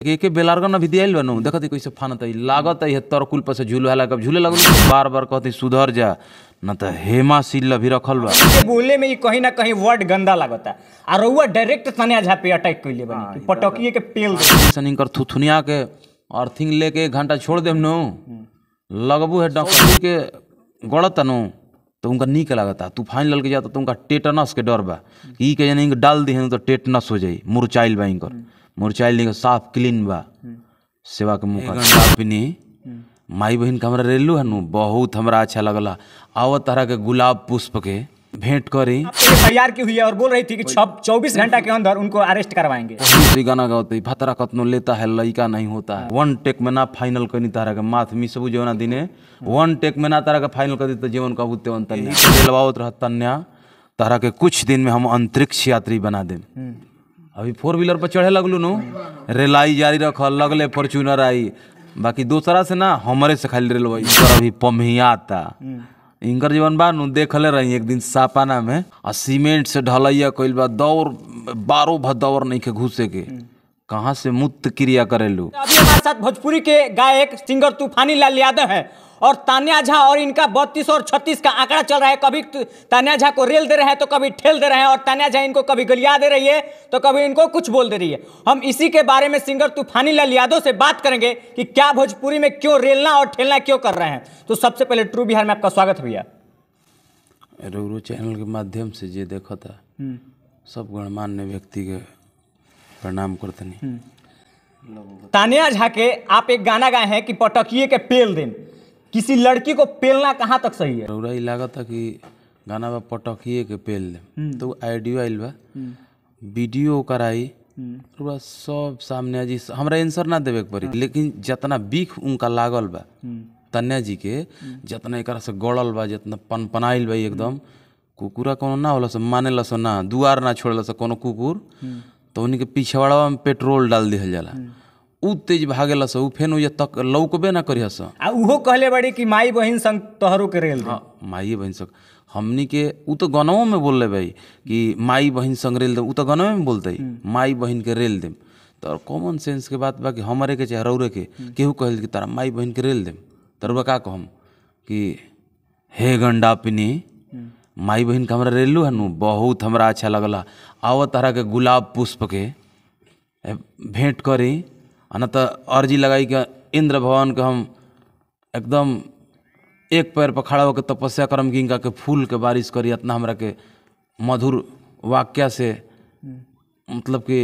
एक एक बेलारगन अभी दियाइल बनू? देखत कैसे फानत लागत है तरकुल पर से झूले वाला कब झूले लगल। बार बार कहते सुधर जा। न त हेमा सील अभी रखल बा। बोले में कहीं ना कहीं वर्ड गंदा लगता। आ रउआ डायरेक्ट तने झा पे अटैक कैले बनी। कि पटकिए के पेल दे। सनिंकर थुथुनिया के अर्थिंग लेके एक घंटा छोड़ देम नु। लगबू है डॉक्टर के गड़त नु। तो उनका नीक लागता। तूफ़ान लल के जाता तो उनका टेटनस के डर बा। ई के जाने डाल दिहन तो टेटनस हो जाई। मुरचाइल बा इनकर। मुरचाइल नहीं साफ़ क्लीन बा। सेवा के मुख अपनी। माई बहन के हमरा रेलू है नु बहुत हमरा अच्छा लगला। आवत तरह के गुलाब पुष्प के भेंट करी। तैयार की हुई है और बोल रही थी कि छब चौबीस घंटा के अंदर उनको अरेस्ट करवाएँगे? दूसरी गाना गाते भतरा कतनो लेता है लइका नहीं होता है। वन टेक में ना फाइनल कनी तारा के माथ मिसबू जेवना दिने। वन टेक में ना तारा के फाइनल कर दी तो जीवन कबू तेवन तन्या। रेलवावत रह तन्या। तारा के कुछ दिन में हम अंतरिक्ष यात्री बना देम। अभी फोर व्हीलर पर चढ़े लगलू नु। रेलाई जारी रख, लगल फॉर्चूनर आई। बाकी दूसरा से ना, हमारे से खाली रेल अभी अभी पम्हियाता इनकर जीवन बा नु देखले रही एक दिन सापाना में। आ सीमेंट से ढलैया कैल बा दौड़ बारो भदौर नहीं के घुसे के। कहाँ से मुक्त क्रिया करेलू अभी हमारे साथ भोजपुरी के गायक सिंगर तूफानी लाल यादव है और तान्या झा और इनका बत्तीस और छत्तीस का आंकड़ा चल रहा है। कभी तान्या झा को रेल दे रहे हैं तो कभी ठेल दे रहे हैं और तान्या झा इनको कभी गलिया दे रही है तो कभी इनको कुछ बोल दे रही है। हम इसी के बारे में सिंगर तूफानी लाल यादव से बात करेंगे कि क्या भोजपुरी में क्यों रेलना और ठेलना क्यों कर रहे हैं। तो सबसे पहले ट्रू बिहार में आपका स्वागत भैया। रोरो चैनल के माध्यम से जे था। सब गणमान्य व्यक्ति के प्रणाम करतनी तानिया झा के आप एक गाना गाए हैं कि पटकिए के पेल दें। किसी लड़की को पेलना कहाँ तक सही है? रौरा लागता कि गाना बा पटकिए के पेल दे। तो आइडियो आइल बा। वीडियो कराई। रौरा सब सामने जी हमरा आंसर ना देवे के पड़ी। लेकिन जितना बीख उनका लागल बा तन्या जी के जितना एक से गड़ल बा जितना पनपनाइल बा एकदम कुकुरा कोनो ना होला से मानेला से ना दुआर ना छोड़ला से कोनो कुकुर तो उनके पिछवाड़ा में पेट्रोल डाल दिहल जाला। उ तेज भागेला से उ फेन उजे तक लौकबे ना करिया से। आ उहो कहले बड़ी कि माई बहिन संग तोहरो के रेल दे। हाँ माई बहन संग। हमनी के उ तो गनवो में बोल ले भाई कि माई बहन संग रेल दे उ तो गनवे में बोलते माई बहन के रेल देम। तो कॉमन सेंस के बात बा कि हमरे के चाहे रौरे के केहू कहल कि तारा माई बहन के रेल देम। तरुआ का कहम कि हे गंडा पिनी माई बहन के हमरा रेलू है नू बहुत हमरा अच्छा लगला। आवत तरह के गुलाब पुष्प के भेंट करी आ न तो अर्जी लगाई के इंद्र भवन के हम एकदम एक पैर पर खड़ा होकर तपस्या करम कि इनका के फूल के बारिश करी इतना हमरा के मधुर वाक्य से मतलब कि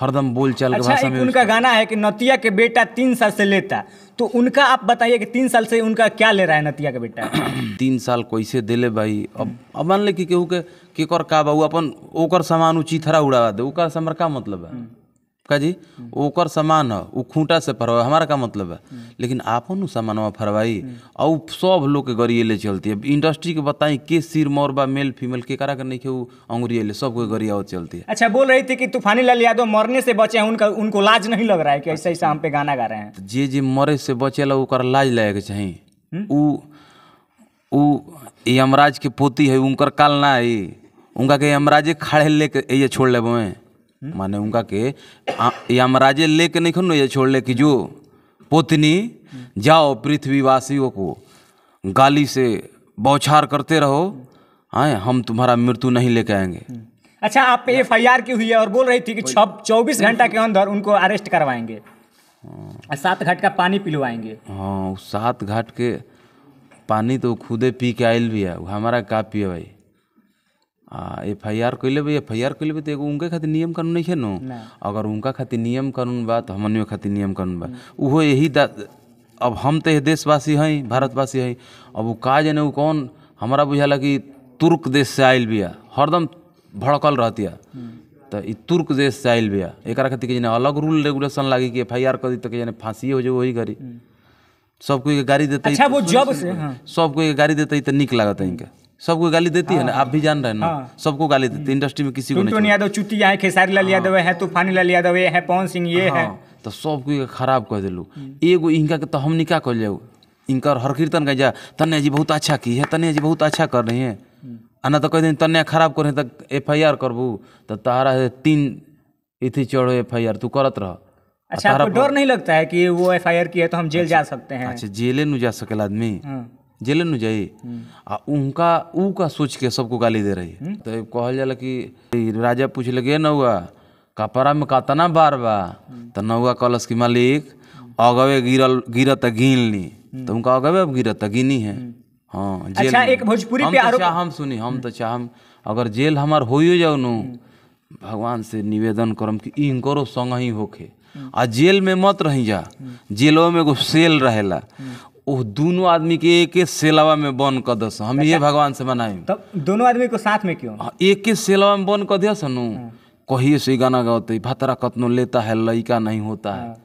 हरदम बोल चाल अच्छा भाषा में उनका गाना है कि नतिया के बेटा तीन साल से लेता तो उनका आप बताइए कि तीन साल से उनका क्या ले रहा है नतिया के बेटा? तीन साल कैसे दिले भाई। अब अब मान ले कि केहू के केकर का बाबू अपन ओकर सामान उचित चिथरा उड़ावा दे ओकर से हमारा का मतलब है? का जी ओकर सामान है उ खूंटा से फरवा हमारा का मतलब है। लेकिन आपन सामानवा फरवाई और सब लोग के गरिएले चलती है। इंडस्ट्री के बताई के सिर मोरबा मेल फीमेल के करा के नहीं के उ अंगुरिएले सब के गरियावत चलती है। अच्छा बोल रही थी कि तूफानी लाल यादव मरने से बचे हैं उनका उनको लाज नहीं लग रहा है कि ऐसा ऐसा हम पे गाना गा रहे हैं? तो जे जे मरे से बचेला ओकर लाज लगे के चाहिए उ उ यमराज के पोती है उनकर काल ना है उनका के यमराजे खाड़े लेके ये छोड़ ले माने उनका के यमराजे लेके नहीं खन ये छोड़ ले कि जो पोतनी जाओ पृथ्वीवासियों को गाली से बौछार करते रहो आए हम तुम्हारा मृत्यु नहीं लेके आएँगे। अच्छा आप एफ़ आई आर की हुई है और बोल रही थी कि छब चौबीस घंटा के अंदर उनको अरेस्ट करवाएँगे। सात घाट का पानी पिलवाएँगे। हाँ सात घाट के पानी तो खुदे पी के आयल भी है हमारा का पिए भाई। एफ़ आई आर कैले एफ़ आई आर कैले तो एगो उनके खातिर नियम कानून नहीं है नो। अगर उनका खातिर नियम कानून बा तो हमनियो खातिर नियम कानून बा। उहो यही दा अब हम तो देशवासी हैं भारतवासी हैं अब उ का जाने कौन? हमारा बुझाला कि तुर्क देश से आयल बिया हरदम भड़कल रहतिया। तो ई तुर्क देश से आयल बिया एक खातिर के जाने अलग रूल रेगुलेशन लागी कि एफ़ आई आर कर दी तो के जाने फांसी हो जाए वही करी। सब कोई के गाड़ी देते अच्छा वो जब से हाँ। सब कोई के गाली देते तो निक लागत इनका। सबको गाली देती है ना? आप भी जान रहे हैं ना? सबको गाली देती है। इंडस्ट्री में किसी को नहीं यादव चुटिया है खेसारी लाल यादव है तूफानी लाल यादव है पवन सिंह ये है। हाँ, तो सब कोई के खराब कर दिलू। एगो इनका के तो हम निका कर जाऊ इनकर हर कीर्तन कह जा तन्या जी बहुत अच्छा की है तन्या जी बहुत अच्छा कर रही है। आ ना तो कह दिन तन्या खराब कर रही तो एफ़ आई आर करबू। तो तारा है तीन इथी चढ़ो एफ़ आई आर तू करत रह। अच्छा आपको डर नहीं लगता है कि वो एफ़ आई आर की है तो हम जेल जा सकते हैं? अच्छा जेले नु जा सकेला आदमी? जेले नु जाई। आ उनका ऊ का सोच के सबको गाली दे रही है। तो कहल जाला कि राजा पूछ लगे नौआ कपड़ा में कतना बार बा? तो नौआ कहलस कि मालिक अगवे गिरल गिरत गिन ली तो उनका अगवे अब गिरत गिनी है। हाँ जेल अच्छा एक भोजपुरी हम पे तो आरोप हम सुनी हम तो चाहम अगर जेल हमार हो जाऊ नु भगवान से निवेदन करम कि इनकरो संग ही होखे। आ जेल में मत रही जा। जेलों में एगो सेल रहेला। ओ दोनों आदमी के एक सेलावा सेलवा में बन कर दस। हम ये भगवान से मनाई तब दोनों आदमी को साथ में क्यों? एक एक सेलावा में बन कर दिया सनु कहिए से गाना गाते भतरा कतनो लेता है लड़का नहीं होता है।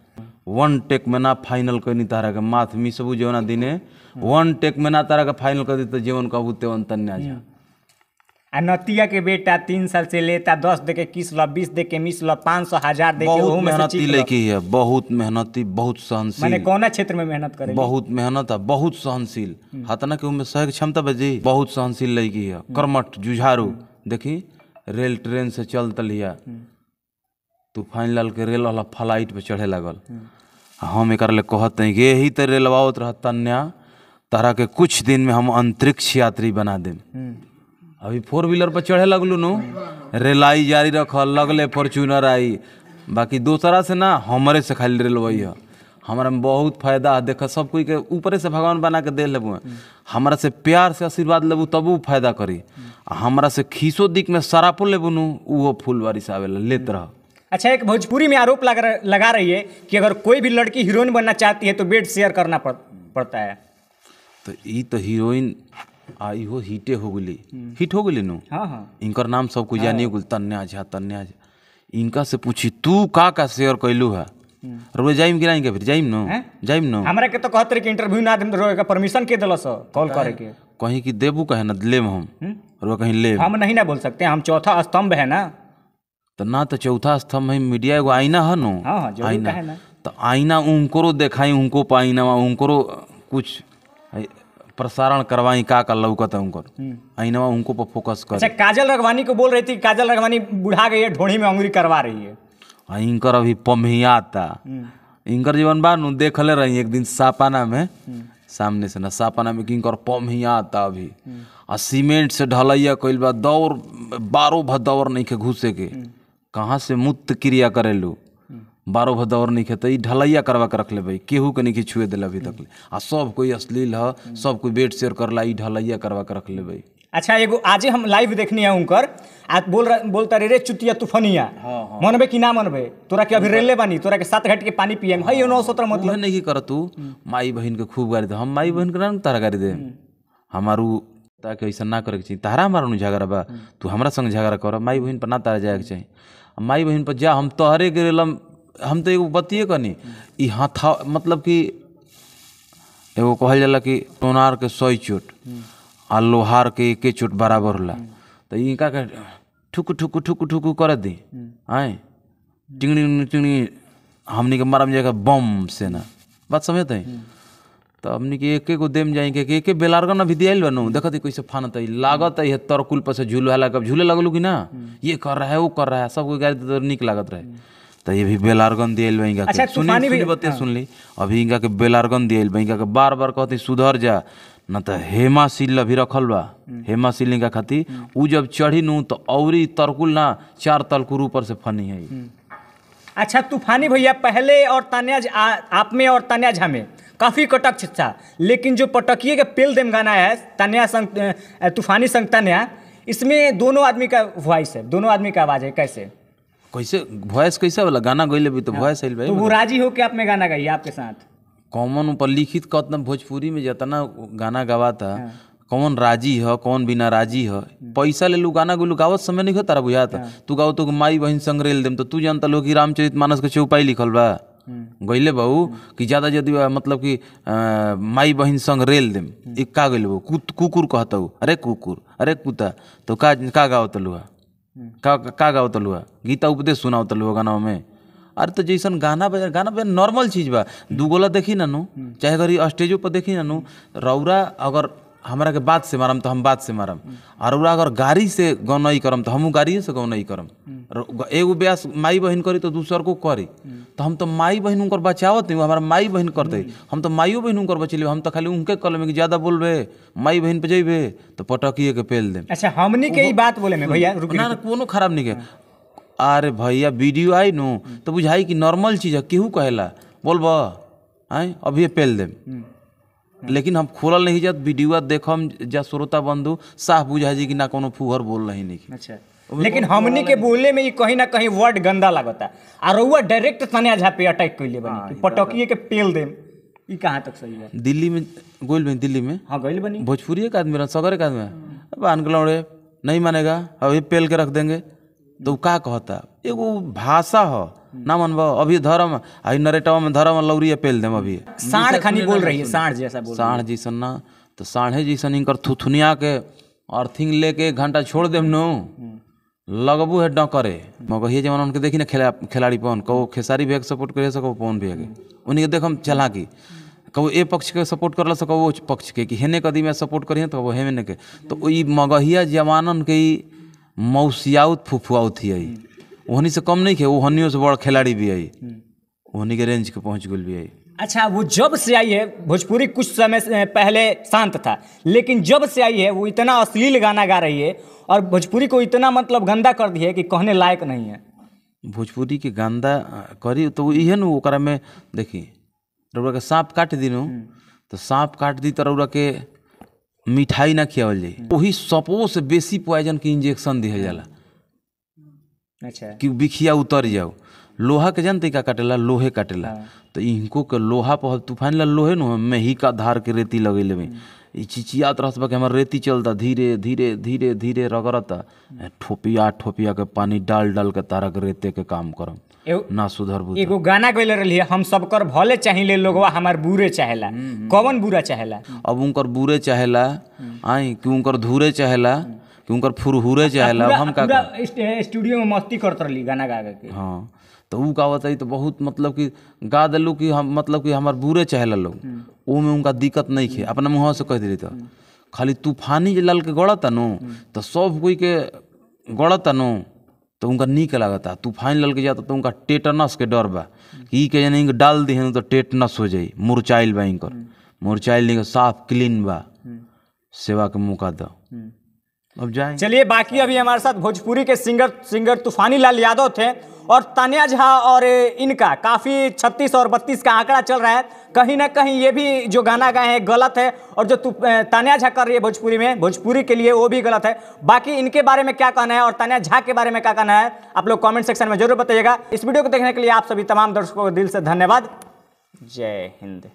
वन टेक में ना फाइनल करनी तारा के माथ मिसबू जवना दिने। वन टेक में ना तारा के फाइनल कर दी तो जीवन कहू तेवन तन्या जा आ नतिया के बेटा तीन साल से लेता दस दे के किस लो बीस दे के मिस लो पाँच सौ हज़ार दे बहुत मेहनती चीख लो। लड़की है बहुत मेहनती बहुत माने सहनशील कौना क्षेत्र में मेहनत करे बहुत मेहनत है बहुत सहनशील। हाथना के उनमें सह क्षमता बजी बहुत सहनशील लड़की है। कर्मठ जुझारू। देखी? रेल ट्रेन से चल तलिया तूफ़ान लाल के रेल वाला फ़्लाइट पे चढ़े लगल। हम एक कहते हैं यही तो रेलवावत रह तन्या। तारा के कुछ दिन में हम अंतरिक्ष यात्री बना हम्म। अभी फोर व्हीलर पर चढ़े लगलू नु। रेलाई जारी रखल लगले फॉर्च्यूनर आई। बाकी दूसरा से ना हमारे से खाली रेलवे है हमारा में बहुत फ़ायदा है। देख सब कोई के ऊपरे से भगवान बना के दे लेबू। हमरा से प्यार से आशीर्वाद लेबू तबू फ़ायदा करी। आ हमरा से खीसो दिक में सरापो लेबू नु उहो फुलवारी से आवेला। लेत रह। अच्छा एक भोजपुरी में आरोप लगा लगा रही है कि अगर कोई भी लड़की हीरोइन बनना चाहती है तो बेड शेयर करना पड़, पड़ता है। तो ई तो हीरोइन आ इहो हिटे हो गेली। हिट हो गेली नु? हाँ हाँ। इनकर नाम सब कोई जानिए गेल तन्या झा तन्या झा इनका से पूछी तू का का शेयर कैलू है? रोज जाइम गिराई के फिर? जाइम नो? जाइम नो? हमरा के तो कहते रहे कि इंटरव्यू ना देम तो परमिशन के दिलस कॉल करे के कहीं की देबू कहे ना लेम हम। रो कहीं लेम हम नहीं ना बोल सकते हम चौथा स्तंभ है ना। तो ना तो चौथा स्तंभ है मीडिया एगो आईना है नो? हाँ हाँ ज़रूर आईना। कहे ना। तो आईना उनको देखाई उनको पाईना उनको कुछ। है, प्रसारण करवाई का का लौकत है उनकर आईना उनको पर फोकस कर। अच्छा काजल रगवानी को बोल रही थी काजल रगवानी बुढ़ा गई है ढोड़ी में अंगुरी करवा रही है। इनकर अभी पम्हियाता इनकर जीवन बा नु देखले रही एक दिन सापाना में। सामने से ना सापाना में कि इनकर पम्हियाता अभी। आ सीमेंट से ढलैया कइल बा दौर बारो भदौर नहीं के घुसे के। कहाँ से मुक्त क्रिया करेलू? बारो भदौर नहीं के तो ढलैया करवा के रख लेबै केहू के नहीं छुए दिला अभी तक ले। आ सब कोई अश्लील है सब कोई बेड शेयर करला ढलैया करवा के रख लेबै। अच्छा एगो आजे हम लाइव देखनी है उनकर आज बोल रहा बोलता रे रे चुतिया तूफनिया। मनबे कि ना मनबे? तोरा के अभी रेले बानी? तोरा के सात घाट के पानी पियम है नौ सत्रह मतलब? उहे नहीं कर तू। माई बहन के खूब गाड़ी दे। हम माई बहन के ना तारा गाड़ी दे। हमारू ताकि ऐसा ना करे के चाहिए। तारा हमारा नु झगड़ा बा तू हमरा संग झगड़ा कर। माई बहन पर ना तारा जाए के चाहिए माई बहन पर जा हम तोहरे के रेलम हम तो एगो बतिए कनी, ई हाथा मतलब कि एगो कहल जाला कि सोनार के सौ चोट आ लोहार के एके चोट बराबर होला। तो इनका के ठुक ठुक ठुक ठुक कर दी। आए? टिंगड़ी टिंगड़ी, हमनी के मारम जाएगा बम से ना बात समझते हैं तो हमनी के एक एक देम जाए के एक बेलारगन अभी दियाइल बनू देखत कैसे फानत लागत है तरकुल पर से झूल वाला कब झूले लगलू कि ना? ये कर रहा है, वो कर रहा है। सब कोई गाड़ी तो निक लागत रहे। तो ये भी बेलारगन दियाइल बा इनका अच्छा, के सुनी सुनी बते सुन ली अभी इनका के बेलारगन दियाइल बा इनका के बार बार कहते सुधर जा। न तो हेमा सील अभी रखल बा। हेमा सील इनका खाती उ जब चढ़ी नू तो औरी तरकुल ना चार तलकुर ऊपर से फनी है अच्छा तूफानी भैया पहले और तान्या झा- आ- आप में और तान्या झा में काफ़ी कटक था लेकिन जो पटकिए के पेल देम गाना है तान्या संग तूफानी संग तान्या इसमें दोनों आदमी का वॉइस है दोनों आदमी का आवाज़ है कैसे? कैसे वॉइस कैसे वाला गाना गइले भी तो वॉइस आइल तो वो राज़ी हो के आप में गाना गाइए आपके साथ? कॉमन ऊपर लिखित कतना भोजपुरी में जितना गाना गवाता कौन राज़ी ह कौन बिना राज़ी ह। पैसा ले लू गाना गुलू गावत समय नहीं हो तारा बुझाता तू। गाओ तो माई बहन संग रेल देम तो तू जानता लोग कि रामचरित मानस के चौपाई लिखल बा। गइले बहू कि ज़्यादा यदि मतलब कि अ, माई बहन संग रेल देम का गइल बा कुत कुकुर कहता अरे कुकुर अरे कुत्ता तो का का गाओ तलुआ का का गाओ तलुआ गीता उपदेश सुनाओ तलुआ गाना में। अरे तो जैसन गाना बजा गाना बजा नॉर्मल चीज़ बा। दू गोला देखी ना नु चाहे अगर स्टेजों पर देखी ना नु रौरा अगर हमरा के बात से मारम तो हम बात से मारम। और ओरा अगर गाड़ी से गौनई करम तो हमहू गाड़िए से गौनई करम। एगो ब्यास माई बहन करी तो दूसर को करी। तो हम तो माई बहन उनकर बचावत नहीं हमारा माई बहन करते। हम तो माइयो बहन उनकर बचेले हम तो खाली उनके कलम कि ज़्यादा बोलबे माई बहन पे जेबे तो पटकिए के पेल दे अच्छा हमनी के ई बात बोले में भैया ना कोनो खराब नहीं के। अरे भैया वीडियो आई नु तो बुझाई कि नॉर्मल चीज़ है केहू कहेला बोलबा आय अभी पेल देम। लेकिन हम खोलल नहीं जात वीडियो देखम जा श्रोता बंधु साफ़ बुझा जी कि ना कोनो फुहर बोल रही नहीं। अच्छा। लेकिन हमनी के बोले में ई कहीं ना कहीं वर्ड गंदा लगता। आ रउआ डायरेक्ट तने आझा पे अटैक कइले बनी। पटकिए के पेल देम। ई कहाँ तक सही है दिल्ली में गोल में दिल्ली में। हाँ गइल बनी। भोजपुरी का आदमी रहा सगरे का आदमी अब आनकलौड़े नहीं मानेगा अभी पेल के रख देंगे। तो का कहता? एगो भाषा हो। ना मनबा अभी धर्म आई नरेटवा में धर्म लौरी पेल देम अभी। साढ़ खानी बोल रही है साढ़ जैसा बोल साढ़ जैसन ना। तो साढ़े जैसन इनकर थुथुनिया के अर्थिंग लेके एक घंटा छोड़ देम नो। लगबू है डकरे मगर ये जमाना उनके देखी ना खेला खिलाड़ी पवन कहो खेसारी के सपोर्ट करे सको पवन के। उन्हीं के देखम चला की। कहो ए पक्ष के सपोर्ट कर सको वो पक्ष के कि हेने कदी में सपोर्ट करिए तो वो हेने के। तो मगहिया जमानन के मौसियाउत फुफुआउत ही आई। ओहनी से कम नहीं खे ओहनियों से बड़ खिलाड़ी भी आई। ओहनी के रेंज के पहुँच गई भी आई। अच्छा वो जब से आई है भोजपुरी कुछ समय से पहले शांत था लेकिन जब से आई है वो इतना अश्लील गाना गा रही है और भोजपुरी को इतना मतलब गंदा कर दी है कि कहने लायक नहीं है। भोजपुरी के गंदा करी तो इहे न ओकरा में देखी रउरा के सांप काट दिनु तो सांप काट दी तो रउरा के मिठाई ना खियावल जाए वही सपो से बेसी पॉइजन के इंजेक्शन दिया जाला। अच्छा। कि बिखिया उतर जाओ। लोहा के जानते का काटेला? लोहे काटेला। तो इनको के लोहा पर तूफ़ान ला लोहे न में ही का धार के रेती लगेले में ई चिचियात रहत बा कि हमर रेती चलता। धीरे धीरे धीरे धीरे रगड़ता। ठोपिया ठोपिया के पानी डाल डाल के तारा के रेते के काम करम। ना सुधर बुध एगो गाना गैले रही हम सबकर भले चाहिए लोगवा हमार बुरे चाहेला। कौन बुरा चाहेला? अब उनकर बुरे चाहेला आई कि उनकर धूरे चाहेला कि उनकर फुरहुरे चाहेला अब हम का स्टूडियो में मस्ती करत रही गाना गा गा के। हाँ तो ऊ का बताई तो बहुत मतलब कि गा दिलू कि हम मतलब कि हमार बुरे चाहेला लोग। वो में उनका दिक्कत नहीं खे। अपना मुँह से कह दिली तो। खाली तूफानी जे लाल के गड़ता नु तो सब कोई के गड़ता नु तो उनका नीक लागता तूफ़ान लल के जाता तो उनका टेटनस के डर बा। कि के जन इनके डाल दी तो टेटनस हो जाई। मुरचाइल बा इनकर। मुरचाइल नहीं साफ़ क्लीन बा। सेवा के मौका दो। अब जाए। चलिए बाकी अभी हमारे साथ भोजपुरी के सिंगर सिंगर तूफानी लाल यादव थे। और तानिया झा और इनका, काफ़ी छत्तीस और बत्तीस का आंकड़ा चल रहा है। कहीं ना कहीं ये भी जो गाना गाए हैं, गलत है, और जो तानिया झा कर रही है भोजपुरी में, भोजपुरी के लिए वो भी गलत है। बाकी इनके बारे में क्या कहना है और तानिया झा के बारे में क्या कहना है, आप लोग कॉमेंट सेक्शन में ज़रूर बताइएगा। इस वीडियो को देखने के लिए आप सभी तमाम दर्शकों को दिल से धन्यवाद। जय हिंद।